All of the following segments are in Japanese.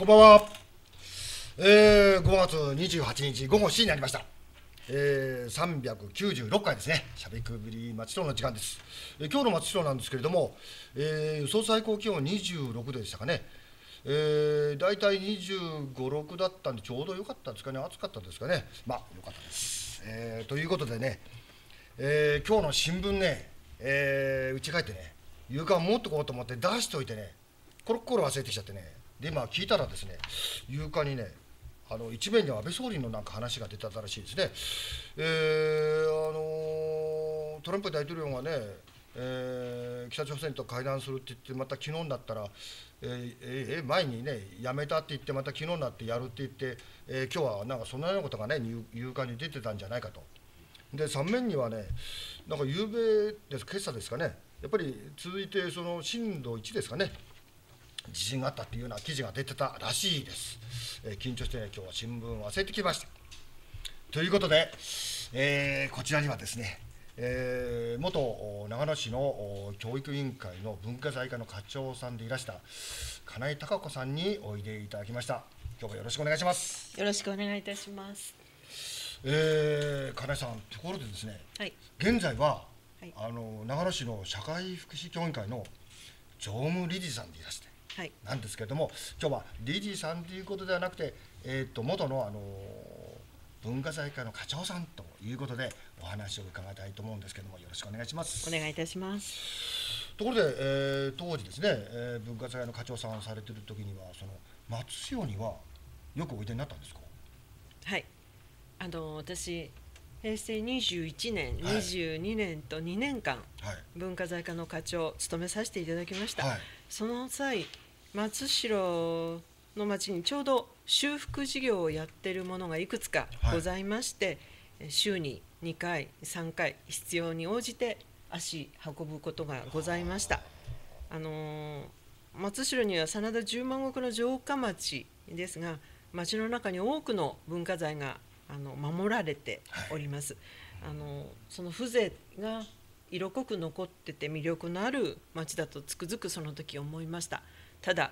こんばんは。えー、5月28日午後7時になりました。えー、396回ですね。しゃべくぶり町町の時間です。えー今日の町町なんですけれども、えー、予想最高気温26度でしたかね。えー、大体25、6だったんでちょうど良かったですかね。暑かったですかね。まあ良かったです。えー、ということでね、えー、今日の新聞ね、ええー、家帰ってね、夕刊持ってこうと思って出しておいてね、コロコロ忘れてきちゃってね、で、今聞いたらですね、夕刊にね、あの一面には安倍総理のなんか話が出たらしいですね。えーあのートランプ大統領がね、えー北朝鮮と会談するって言って、また昨日になったら、えーえー前にね、やめたって言って、また昨日になってやるって言って、えー今日はなんかそんなようなことがね、夕夕刊に出てたんじゃないかと。で3面にはね、なんか夕べです、今朝ですかね、やっぱり続いてその震度1ですかね、地震があったっていうような記事が出てたらしいです。えー緊張してね、今日は新聞忘れてきました。ということで、えーこちらにはですね、えー元お長野市のお教育委員会の文化財課の課長さんでいらした金井孝子さんにおいでいただきました。今日もよろしくお願いします。よろしくお願いいたします。えー金井さん、ところでですね、はい。現在は、はいあの長野市の社会福祉協議会の常務理事さんでいらしてはい。なんですけれども今日は理事さんということではなくて、えー、と元のあの文化財課の課長さんということでお話を伺いたいと思うんですけどもよろしくお願いします。お願いいたします。ところで、えー当時ですね、えー文化財の課長さんをされてる時にはその松潮にはよくおいでになったんですか？はい。あの私平成21年、はい22年と2年間はい文化財課の課長を務めさせていただきました。はいその際松代の町にちょうど修復事業をやっているものがいくつかございまして、え週に2回3回必要に応じて足運ぶことがございました。あのー松代には真田十万石の城下町ですが町の中に多くの文化財があの守られております。あのその風情が色濃く残ってて魅力のある町だとつくづくその時思いましたただ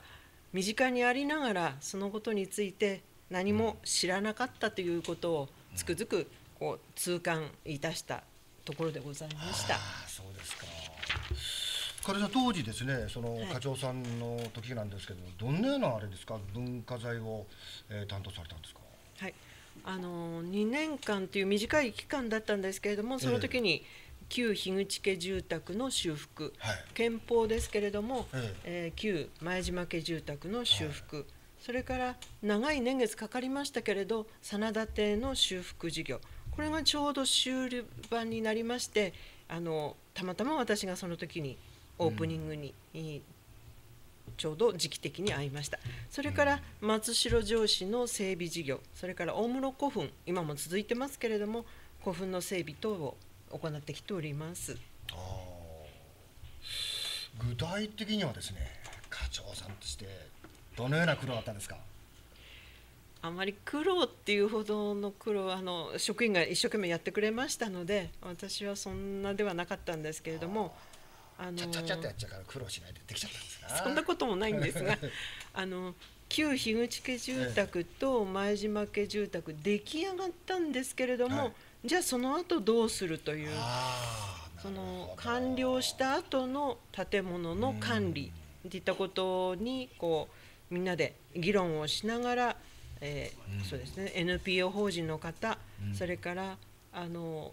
身近にありながらそのことについて何も知らなかったということをつくづくこう痛感いたしたところでございました。ああそうですか。これじゃ当時ですね、そのはい。課長さんの時なんですけど、どんなようなあれですか、文化財を、えー担当されたんですか？はい、あの2年間という短い期間だったんですけれどもその時に旧樋口家住宅の修復、はい。憲法ですけれども、ええ。ー旧前島家住宅の修復、それから長い年月かかりましたけれど真田邸の修復事業。これがちょうど終盤になりましてあのたまたま私がその時にオープニングに、いちょうど時期的に会いました。それから松代城市の整備事業。それから大室古墳今も続いてますけれども古墳の整備等を行ってきております具体的にはですね、課長さんとしてどのような苦労だったんですか？あまり苦労っていうほどの苦労はあの職員が一生懸命やってくれましたので私はそんなではなかったんですけれどもあのちゃちゃっとやっちゃうから苦労しないでできちゃったんですか？そんなこともないんですが あの旧樋口家住宅と前島家住宅出来上がったんですけれども、はいじゃあその後どうするというその完了した後の建物の管理っていったことにこうみんなで議論をしながら、えーうん。そうですね NPO 法人の方、うん。それからあの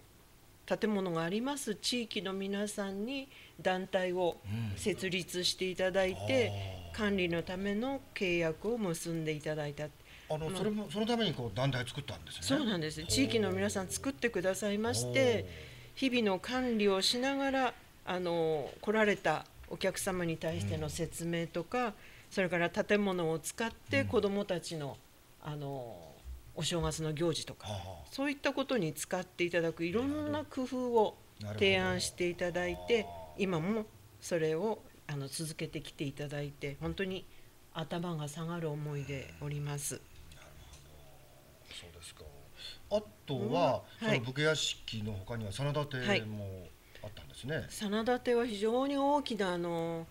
建物があります地域の皆さんに団体をうん。設立していただいて、管理のための契約を結んでいただいた。あのそれもそのためにこう団体作ったんですね。そうなんです。地域の皆さん作ってくださいまして日々の管理をしながらあの来られたお客様に対しての説明とか、それから建物を使って子どもたちの,、あのお正月の行事とか、そういったことに使っていただくいろんな工夫を提案していただいて今もそれをあの続けてきていただいて本当に頭が下がる思いでおります。あとは、その武家屋敷の他には真田はい邸もあったんですね。真田邸は非常に大きなあの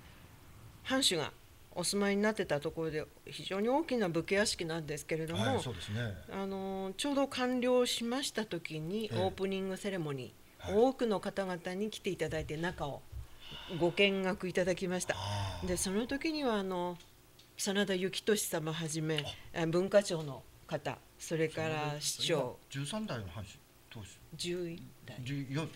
藩主がお住まいになってたところで非常に大きな武家屋敷なんですけれども。あのちょうど完了しました時にええオープニングセレモニー、はい多くの方々に来ていただいて中をご見学いただきました。でその時にはあの真田幸俊様はじめえ文化庁の方それから市長。十三代の話当時10代。十四。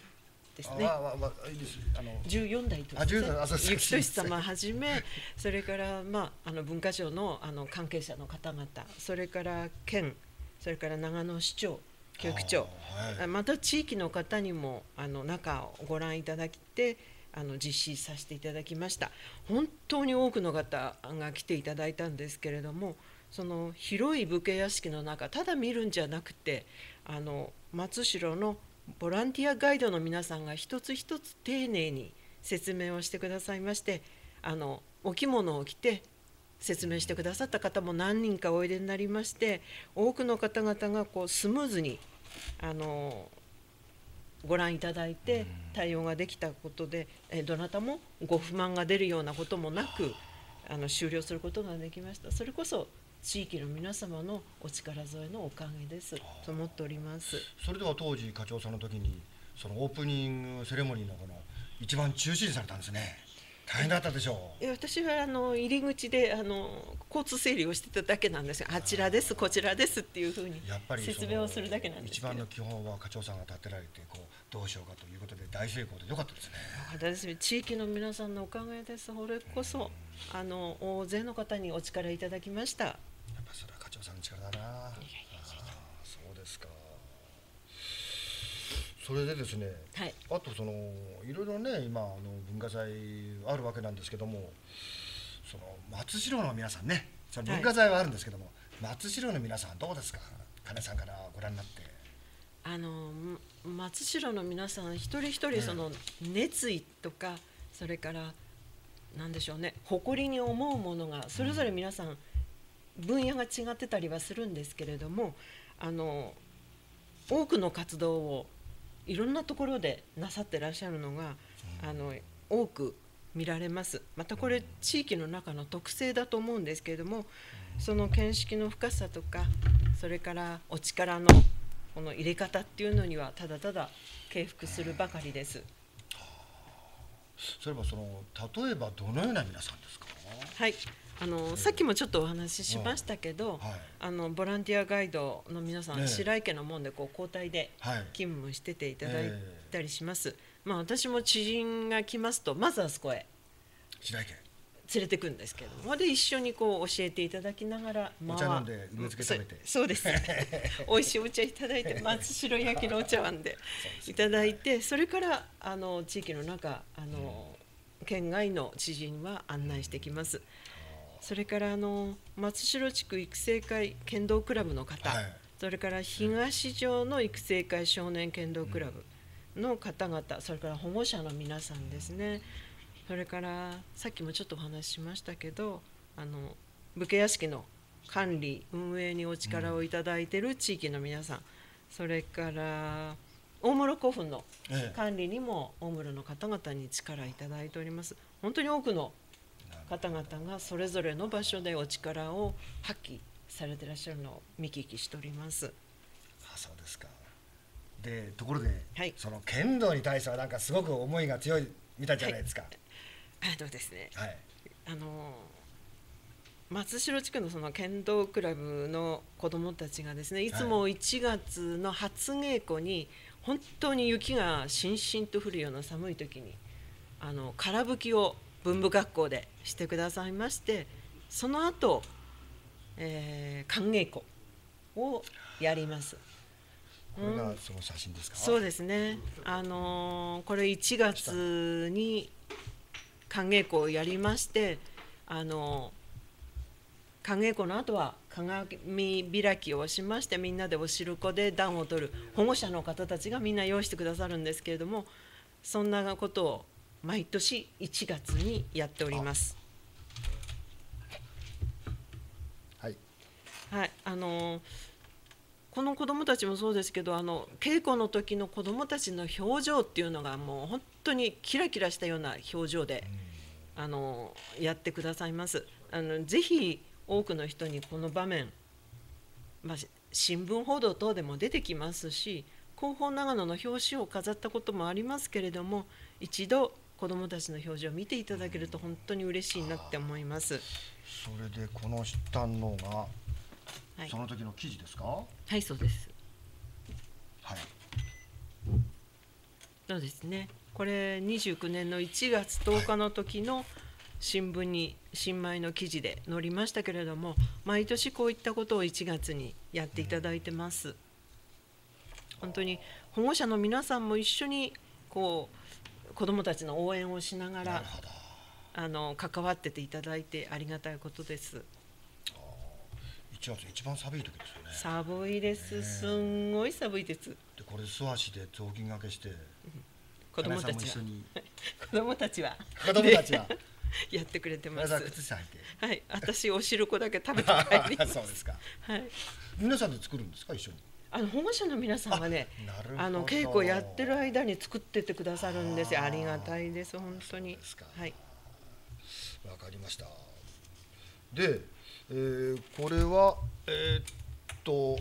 ですね。ああああいいです。あの。14代とあ14代あそうです幸俊様はじめそれから、まあ、あの文化庁のあの関係者の方々それから県それから長野市長局長。あーはい。また地域の方にもあの中をご覧いただいてあの実施させていただきました。本当に多くの方が来ていただいたんですけれどもその広い武家屋敷の中ただ見るんじゃなくてあの松代のボランティアガイドの皆さんが一つ一つ丁寧に説明をしてくださいましてあのお着物を着て説明してくださった方も何人かおいでになりまして多くの方々がこうスムーズにあのご覧いただいて対応ができたことでえどなたもご不満が出るようなこともなくあの終了することができました。それこそ地域の皆様のお力添えのおかげです。と思っております。それでは当時課長さんの時にそのオープニングセレモニーのこの一番中心にされたんですね。大変だったでしょう。私はあの入り口であの交通整理をしてただけなんですよ。あちらですこちらですっていうふうに説明をするだけなんですけど。一番の基本は課長さんが立てられてこうどうしようかということで大成功で良かったですね。私地域の皆さんのおかげです。これこそあの大勢の方にお力いただきましたぱそれは課長さんの力だな。あーそうですか。それでですね。はいあとそのいろいろね今あの文化祭あるわけなんですけどもその松代の皆さんねその文化祭はあるんですけども、松代の皆さんどうですか？金さんからご覧になってあのま松代の皆さん一人一人その熱意とかそれから何でしょうね誇りに思うものがそれぞれ皆さん分野が違ってたりはするんですけれどもあの多くの活動をいろんなところでなさってらっしゃるのがあの多く見られます。またこれ地域の中の特性だと思うんですけれどもその見識の深さとかそれからお力のこの入れ方っていうのにはただただ敬服するばかりです。それはその例えばどのような皆さんですか？はい、あのさっきもちょっとお話ししましたけど、はい。あのボランティアガイドの皆さん、ねえ。白井家のもんでこう交代ではい。勤務してていただいたりします。まあ私も知人が来ますとまずあそこへ白井家。連れてくんですけどもで一緒にこう教えていただきながら、お茶飲んで梅漬け食べて。そそうです。美味しいお茶いただいて松代焼きのお茶碗でいただいてそれからあの地域の中あの県外の知人は案内してきますそれからあの松代地区育成会剣道クラブの方、はい。それから東条の育成会少年剣道クラブの方々。それから保護者の皆さんですね。それからさっきもちょっとお話ししましたけどあの武家屋敷の管理運営にお力をいただいている地域の皆さん、それから大室古墳のええ。管理にも大室の方々に力いただいております。本当に多くの方々がそれぞれの場所でお力を発揮されてらっしゃるのを見聞きしております。あそうですか。でところで、はい。その剣道に対してはなんかすごく思いが強いみたいじゃないですか。あのですね。はい、あの松代地区のその剣道クラブの子どもたちがですねい。つも1月の初稽古に本当に雪がしんしんと降るような寒い時にあの空吹きを文部学校でしてくださいましてその後、えー、寒稽古をやります。これがその写真ですか、そうですね。あのーこれ1月に寒稽古をやりまして、あのー寒稽古の後は鏡開きをしましてみんなでお汁粉で暖を取る保護者の方たちがみんな用意してくださるんですけれどもそんなことを毎年1月にやっております。はいはい、あのこの子どもたちもそうですけどあの稽古の時の子どもたちの表情っていうのがもう本当にキラキラしたような表情で、あのやってくださいます。あのぜひ多くの人にこの場面、まあ、し新聞報道等でも出てきますし広報長野の表紙を飾ったこともありますけれども一度子どもたちの表情を見ていただけると本当に嬉しいなって思います。それでこの下のがはいそ、の時の記事ですか？ははい、そうです。いそうですね。これ29年の1月10日の時の新聞に新米の記事で載りましたけれども、毎年こういったことを1月にやっていただいてます。本当に保護者の皆さんも一緒にこう子どもたちの応援をしながらあの関わってていただいてありがたいことです。1月一番寒い時ですよね。寒いです。すんごい寒いです。でこれ素足で雑巾がけして子どもたちは。子どもたちは。子供たちは。やってくれてます。はい、私お汁粉だけ食べて帰ります。そうですか。はい、皆さんで作るんですか？一緒にあの保護者の皆さんはね、あの稽古やってる間に作ってってくださるんですよ。ありがたいです本当に。はい、わかりました。で、えーこれはえーっと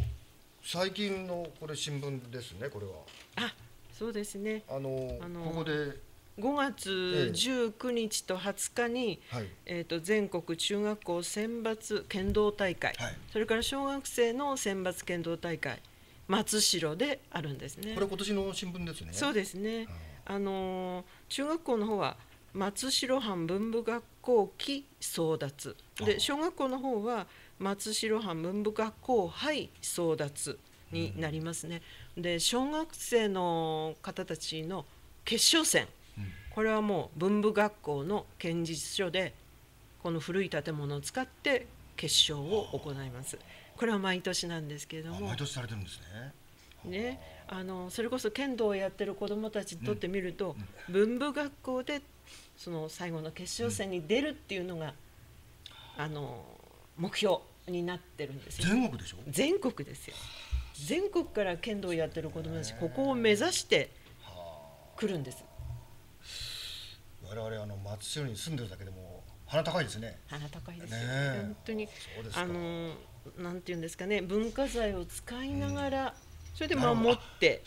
最近のこれ新聞ですねこれは。あ、そうですね。あのあのここで。5月19日と20日に、はい。えっ、と全国中学校選抜剣道大会、はい。それから小学生の選抜剣道大会松代であるんですねこ。れ今年の新聞ですねそうですね。あのー中学校の方は松代藩文部学校期争奪であ小学校の方は松代藩文部学校杯争奪になりますね。で小学生の方たちの決勝戦うんこれはもう文部学校の剣術所でこの古い建物を使って決勝を行います。これは毎年なんですけれども。あ毎。年されてるんですね。ね、あ。のそれこそ剣道をやってる子どもたちにとってみると、文部学校でその最後の決勝戦に出るっていうのが、あの目標になってるんですよ。全国でしょ？全国ですよ。全国から剣道をやってる子どもたちここを目指して来るんです。我々あの松代に住んでるだけでも鼻高いですね。鼻高いですよ、ねえ。本当にそうですか。あのなんていうんですかね文化財を使いながら、それで守って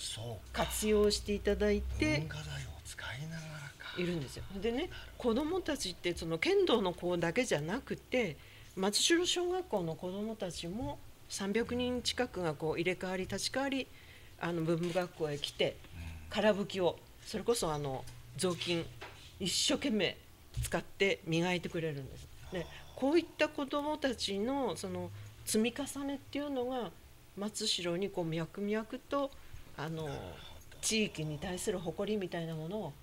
活用していただいて文化財を使いながらか。いるんですよ。でね子どもたちってその剣道の子だけじゃなくて松代小学校の子どもたちも300人近くがこう入れ替わり立ち替わりあの文部学校へ来て空吹きをそれこそあの雑巾一生懸命使って磨いてくれるんです。でこういった子どもたちのその積み重ねっていうのが松代にこう脈々とあの地域に対する誇りみたいなものを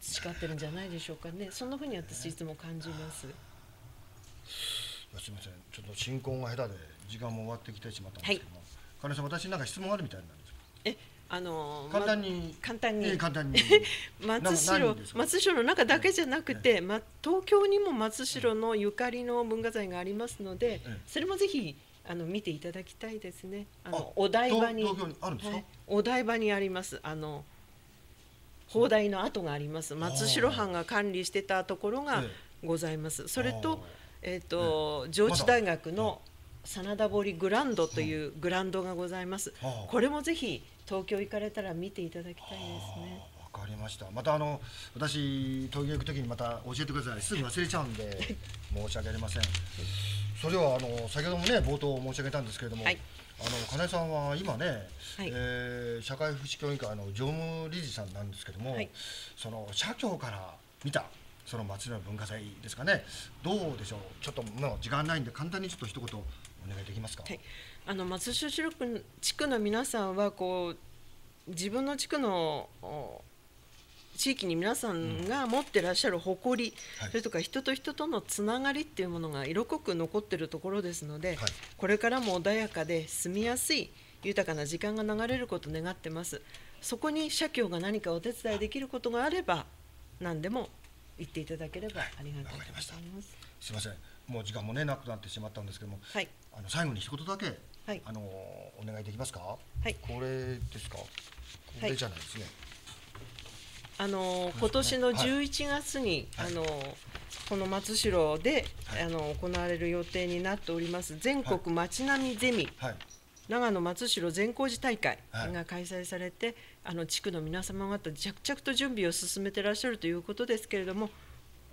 培ってるんじゃないでしょうかね。そんなふうに私いつも感じます。すみません。ちょっと進行が下手で時間も終わってきてしまったんですけども、金井さん私になんか質問あるみたいなんですえあの簡単に、ま簡単に。ええ簡単に。松な代松代の中だけじゃなくて、ま、東京にも松代のゆかりの文化財がありますので、ええ。それもぜひあの見ていただきたいですね。あのあお台場に。にあるんですか？はい。お台場にあります。あの砲台の跡があります。松代藩が管理してたところがえございます。それあと,、えーと上智大学の真田堀グランドというグランドがございます。はあ。これもぜひ東京行かれたら見ていただきたいですね。わかりました。またあの私東京行く時にまた教えてください。すぐ忘れちゃうんで 申し訳ありません。それではあの先ほどもね冒頭申し上げたんですけれども、はい。あの金井さんは今ね、はい。えー社会福祉協議会の常務理事さんなんですけども、はい。その社協から見たその町の文化財ですかね。どうでしょう？ちょっともう時間ないんで簡単にちょっと一言お願いできますか、はい、あの松代区地区の皆さんはこう自分の地区のお地域に皆さんが持ってらっしゃる誇り、はい。それとか人と人とのつながりっていうものが色濃く残ってるところですので、はい。これからも穏やかで住みやすい豊かな時間が流れることを願ってます。そこに社協が何かお手伝いできることがあれば何でも言っていただければありがたいと思いましたますすいません。もう時間もねなくなってしまったんですけどもはいあの最後に一言だけ、はい。あのお願いできますか？はい。これですか？これじゃないですね。あの今年の11月に、はい。あのこの松代で、はい。あの行われる予定になっております全国町並みゼミ、はい。長野松代善光寺大会はい。が開催されて、あの地区の皆様方着々と準備を進めてらっしゃるということですけれども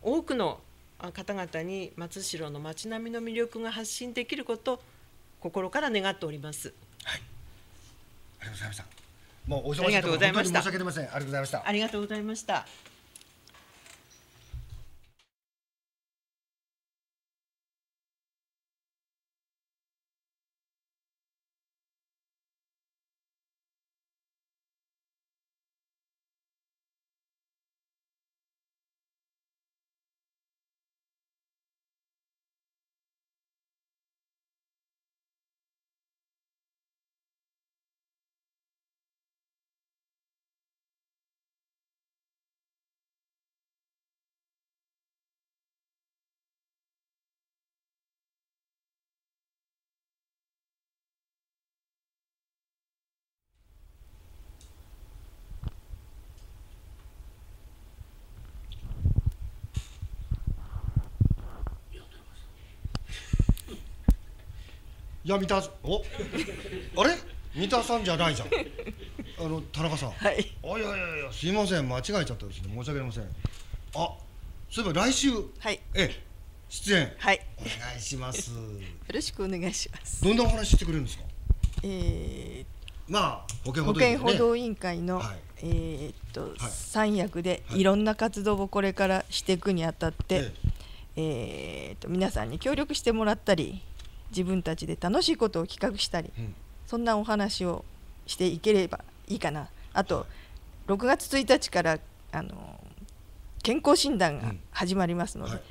多くのあ方々に松代の町並みの魅力が発信できることを心から願っております。ありがとうございました。もうお忙しいとうございました。本当に申し訳ありません。ありがとうございました。ありがとうございました。いや三田お？あれ？三田さんじゃないじゃん。あの田中さん。はい。あいやいやいやすいません。間違えちゃったですね。申し訳ありません。あそういえば来週。はい、ええ。出演。はい、お願いします。よろしくお願いします。どんなお話してくれるんですか？えまあ保険ー、保補導員でね。健補導委員会の、はい。えーっと、はい。三役ではい。いろんな活動をこれからしていくにあたって、え。えーっと皆さんに協力してもらったり、自分たちで楽しいことを企画したり、えうん。そんなお話をしていければいいかな。あと、6月1日からあの健康診断が始まりますので、はい。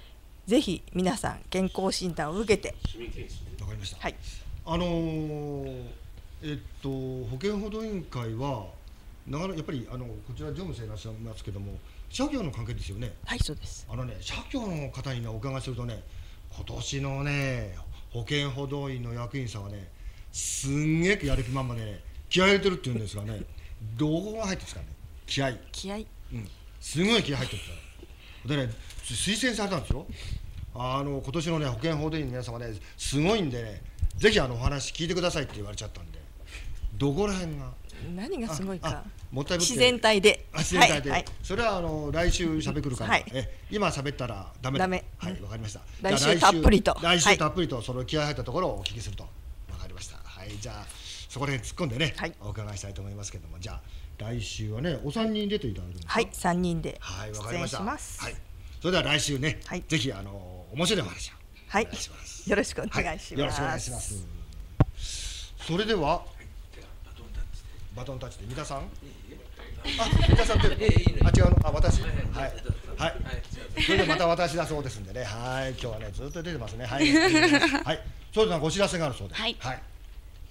ぜひ皆さん健康診断を受けて、わかりました。はい、あのーえっと保険補導委員会はなかなかやっぱりあのこちら常務生いらっしゃいますけども社協の関係ですよね。はい、そうです。あのね社協の方にねお伺いするとね今年のね保険補導員の役員さんはねすんげえやる気満々でね気合い入れてるって言うんですがね どこが入ってるんですかね気合い。気合い。うん、すごい気合入ってるんですよ。でね推薦されたんですよ。あの今年のね保険法で員の皆様ねすごいんでねぜひあのお話聞いてくださいって言われちゃったんでどこら辺が何がすごいか。もったいぶ自然体で。あ自然体で、はいそれはあの来週喋るから、はい。え今喋ったらダメだ。ダメ。はいわかりました。来週たっぷりと。来週はい。たっぷりとその気合入ったところをお聞きすると。わかりました。はいじゃあそこら辺突っ込んでね、はい。お伺いしたいと思いますけども。じゃあ来週はねお三人出ていただけるんですか？はい三人で。はい、わかりまし。したはい、それでは来週ね、はい。ぜひあの面白いお話を。はい。よろしくお願いします。はよろしくお願いします。それではバトンタッチで三田さん？あ、三田さん出る。あ、違うの？あ、私。はい。はい。それでまた私だそうですんでね。はい。今日はねずっと出てますね。はい。はい。そうですね。ご知らせがあるそうで。はいはい。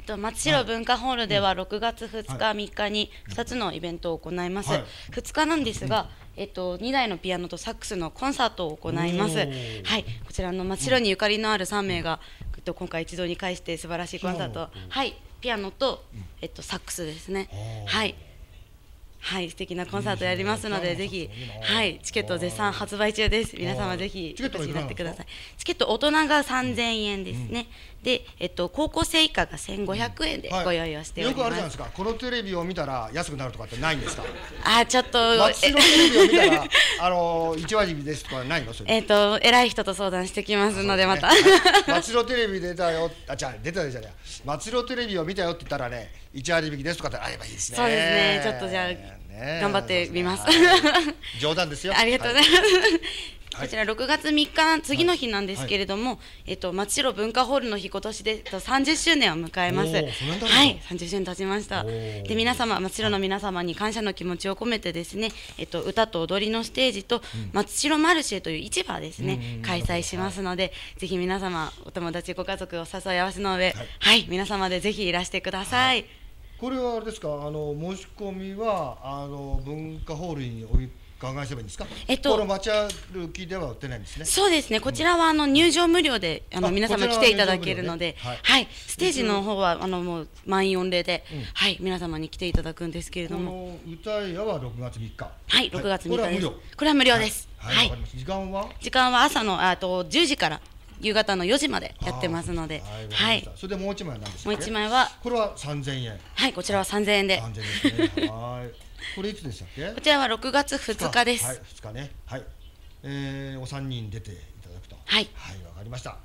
えっと、松代文化ホールでは6月2日、は3日に2つのイベントを行います、はい2日なんですが、えっと、2台のピアノとサックスのコンサートを行います、はい、こちらの松代にゆかりのある3名が、えっと、今回一堂に会して素晴らしいコンサートはい、ピアノと、えっと、サックスですね。はいはい、素敵なコンサートやりますので、ぜひはい、チケット絶賛発売中です。皆様ぜひチケットになってください。チケット大人が3000円ですね。で、えっと高校生以下が1500円ではいご用意をしておりよくあるじゃないます。ですか。このテレビを見たら安くなるとかってないんですか？あ、ちょっと松代テレビを見たら あの一割引きですとかないの？それ。えっと偉い人と相談してきますのでまた。ね松代テレビ出たよあじゃあ出たじゃねえ松代テレビを見たよって言ったらね一割引きですとかってあればいいですねそうですねちょっとじゃあね頑張ってみます。はい。冗談ですよ。ありがとうございはます。はい。こちら6月3日次の日なんですけれども、えっと松代文化ホールの日今年でと30周年を迎えます。はい、30周年経ちました。で皆様松代の皆様に感謝の気持ちを込めてですね、えっと歌と踊りのステージと、松代マルシェという市場ですね、うん開催しますので、ぜひ皆様お友達ご家族を誘い合わせの上、はい。はい、皆様でぜひいらしてください。これはあれですか？あの申し込みはあの文化ホールにおいガンガンすればいいんですか？えっとこの街歩きでは売ってないんですね。そうですね。こちらはあの入場無料であのあ皆様来ていただけるので、は、はいいステージの方はあのもう満員御礼で、うんはい皆様に来ていただくんですけれどこも、の歌屋は6月3日。はい6月3日です。これは無料。これは無料です。はい。時間は？時間は朝のあと10時から夕方の4時までやってますので、はい。それでもう一枚は何ですか。もう一。枚はこれは3000円。はいこちらは3000円で、3000円。はい。これいつでしたっけ？こちらは6月2日です。はい、2日ね。はい。えー、お三人出ていただくと。はいはい、わかりました。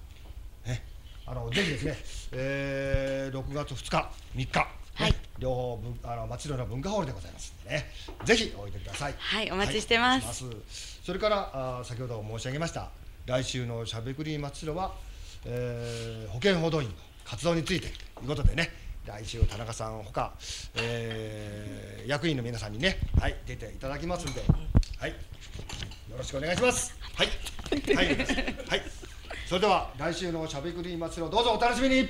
ね、あのぜひですね、えー、6月2日、3日、ねはい両方文あの町の文化ホールでございますんでね、ぜひおいでください。はいお待ちしてますはいますそれからあー先ほど申し上げました来週のしゃべくり松代は、えー、保健報道員の活動についてということでね。来週田中さんほか、えー、役員の皆さんにね、はい、出ていただきますんで、はい、よろしくお願いします。はい、はい、はい、それでは来週のしゃべくり祭りをどうぞお楽しみに。